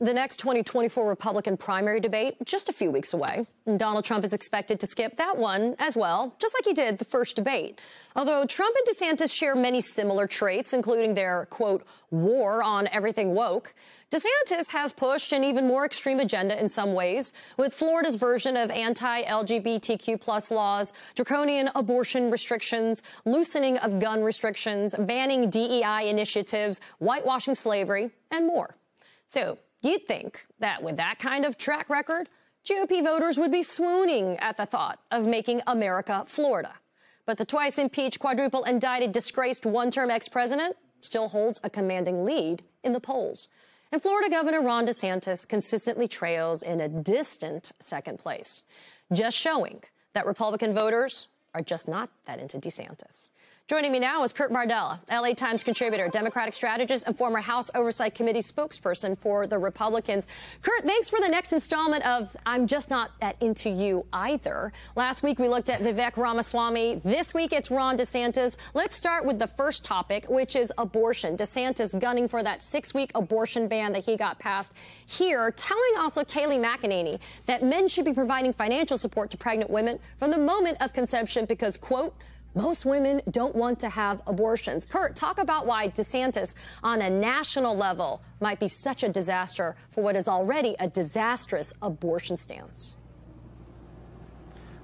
The next 2024 Republican primary debate just a few weeks away. And Donald Trump is expected to skip that one as well, just like he did the first debate. Although Trump and DeSantis share many similar traits, including their, quote, war on everything woke, DeSantis has pushed an even more extreme agenda in some ways, with Florida's version of anti-LGBTQ plus laws, draconian abortion restrictions, loosening of gun restrictions, banning DEI initiatives, whitewashing slavery, and more. So You'd think that with that kind of track record, GOP voters would be swooning at the thought of making America Florida. But the twice impeached, quadruple indicted, disgraced one term ex president still holds a commanding lead in the polls. And Florida Governor Ron DeSantis consistently trails in a distant second place, just showing that Republican voters are just not that into DeSantis. Joining me now is Kurt Bardella, LA Times contributor, Democratic strategist, and former House Oversight Committee spokesperson for the Republicans. Kurt, thanks for the next installment of I'm Just Not That Into You Either. Last week we looked at Vivek Ramaswamy. This week it's Ron DeSantis. Let's start with the first topic, which is abortion. DeSantis gunning for that six week abortion ban that he got passed here, telling also Kayleigh McEnany that men should be providing financial support to pregnant women from the moment of conception because, quote, most women don't want to have abortions. Kurt, talk about why DeSantis on a national level might be such a disaster for what is already a disastrous abortion stance.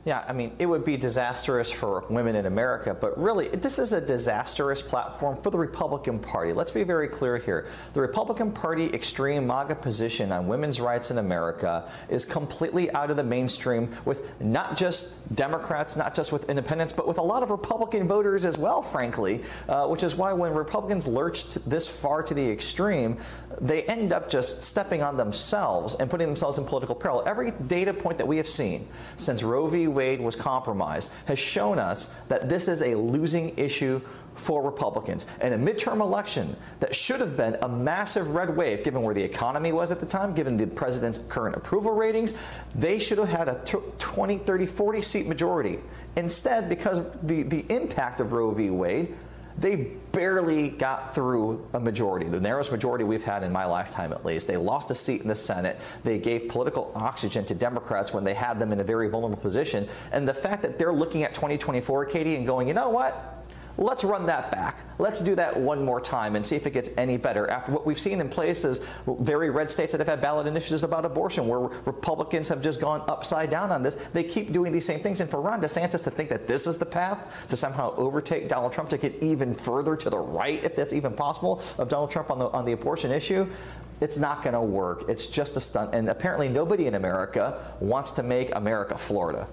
Yeah, I mean, it would be disastrous for women in America, but really, this is a disastrous platform for the Republican Party. Let's be very clear here. The Republican Party extreme MAGA position on women's rights in America is completely out of the mainstream with not just Democrats, not just with independents, but with a lot of Republican voters as well, frankly, uh, which is why when Republicans lurched this far to the extreme, they end up just stepping on themselves and putting themselves in political peril. Every data point that we have seen since Roe v. Wade was compromised has shown us that this is a losing issue for Republicans. And a midterm election that should have been a massive red wave, given where the economy was at the time, given the president's current approval ratings, they should have had a 20, 30, 40 seat majority. Instead, because of the, the impact of Roe v. Wade, they barely got through a majority, the narrowest majority we've had in my lifetime at least. They lost a seat in the Senate. They gave political oxygen to Democrats when they had them in a very vulnerable position. And the fact that they're looking at 2024, Katie, and going, you know what? Let's run that back. Let's do that one more time and see if it gets any better. After what we've seen in places, very red states that have had ballot initiatives about abortion, where Republicans have just gone upside down on this, they keep doing these same things. And for Ron DeSantis to think that this is the path to somehow overtake Donald Trump, to get even further to the right, if that's even possible, of Donald Trump on the on the abortion issue, it's not going to work. It's just a stunt. And apparently, nobody in America wants to make America Florida.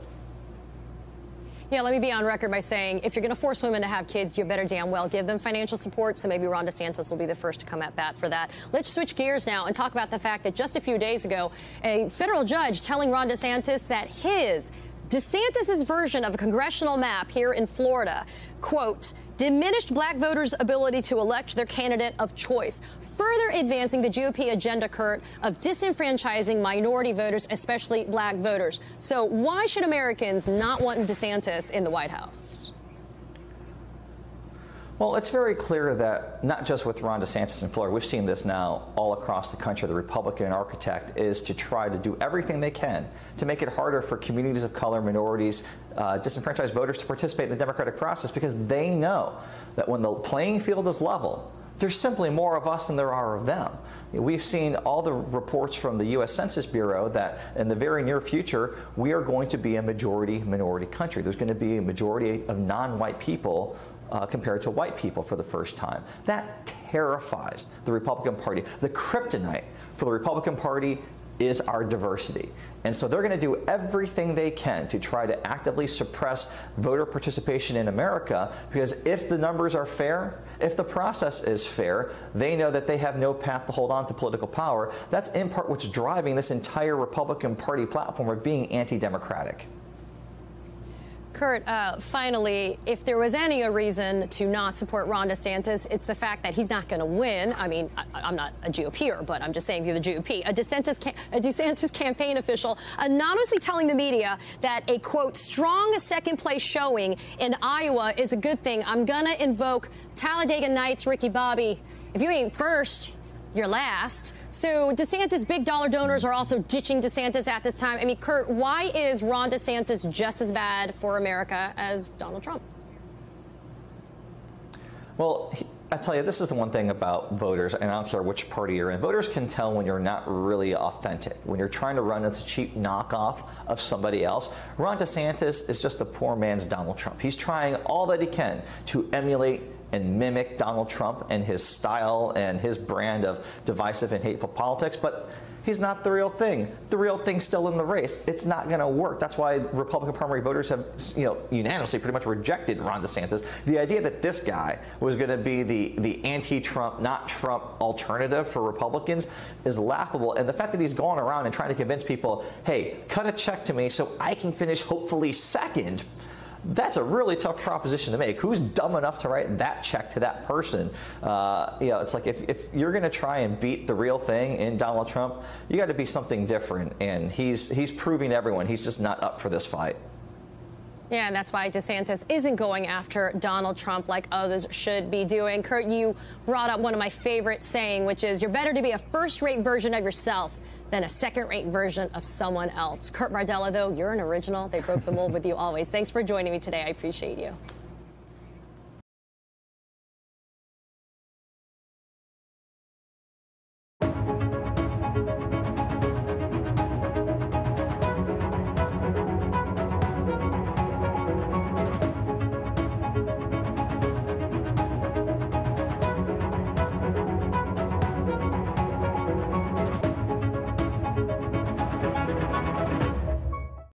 Yeah, let me be on record by saying if you're going to force women to have kids, you better damn well give them financial support. So maybe Ron DeSantis will be the first to come at bat for that. Let's switch gears now and talk about the fact that just a few days ago, a federal judge telling Ron DeSantis that his DeSantis's version of a congressional map here in Florida, quote, diminished black voters' ability to elect their candidate of choice, further advancing the GOP agenda, Kurt, of disenfranchising minority voters, especially black voters. So why should Americans not want DeSantis in the White House? Well, it's very clear that not just with Ron DeSantis in Florida, we've seen this now all across the country. The Republican architect is to try to do everything they can to make it harder for communities of color, minorities, uh, disenfranchised voters to participate in the democratic process because they know that when the playing field is level, there's simply more of us than there are of them. We've seen all the reports from the U.S. Census Bureau that in the very near future, we are going to be a majority minority country. There's going to be a majority of non white people uh, compared to white people for the first time. That terrifies the Republican Party. The kryptonite for the Republican Party is our diversity. And so they're going to do everything they can to try to actively suppress voter participation in America because if the numbers are fair, if the process is fair, they know that they have no path to hold on to political power. That's in part what's driving this entire Republican Party platform of being anti democratic. Kurt, uh, finally, if there was any reason to not support Ron DeSantis, it's the fact that he's not going to win. I mean, I, am not a GOPer, but I'm just saying if you're the GOP. A DeSantis, a DeSantis campaign official anonymously telling the media that a, quote, strong second place showing in Iowa is a good thing. I'm going to invoke Talladega Nights, Ricky Bobby. If you ain't first, you're last. So DeSantis big dollar donors are also ditching DeSantis at this time. I mean, Kurt, why is Ron DeSantis just as bad for America as Donald Trump? Well, I tell you, this is the one thing about voters, and I don't care which party you're in. Voters can tell when you're not really authentic, when you're trying to run as a cheap knockoff of somebody else. Ron DeSantis is just a poor man's Donald Trump. He's trying all that he can to emulate and mimic Donald Trump and his style and his brand of divisive and hateful politics, but He's not the real thing. The real thing's still in the race. It's not going to work. That's why Republican primary voters have, you know, unanimously pretty much rejected Ron DeSantis. The idea that this guy was going to be the the anti-Trump, not Trump alternative for Republicans is laughable. And the fact that he's going around and trying to convince people, hey, cut a check to me so I can finish hopefully second that's a really tough proposition to make. Who's dumb enough to write that check to that person? Uh, you know, it's like if, if you're going to try and beat the real thing in Donald Trump, you got to be something different. And he's he's proving everyone he's just not up for this fight. Yeah, and that's why DeSantis isn't going after Donald Trump like others should be doing. Kurt, you brought up one of my favorite saying, which is you're better to be a first-rate version of yourself than a second-rate version of someone else. Kurt Bardella, though, you're an original. They broke the mold with you always. Thanks for joining me today. I appreciate you.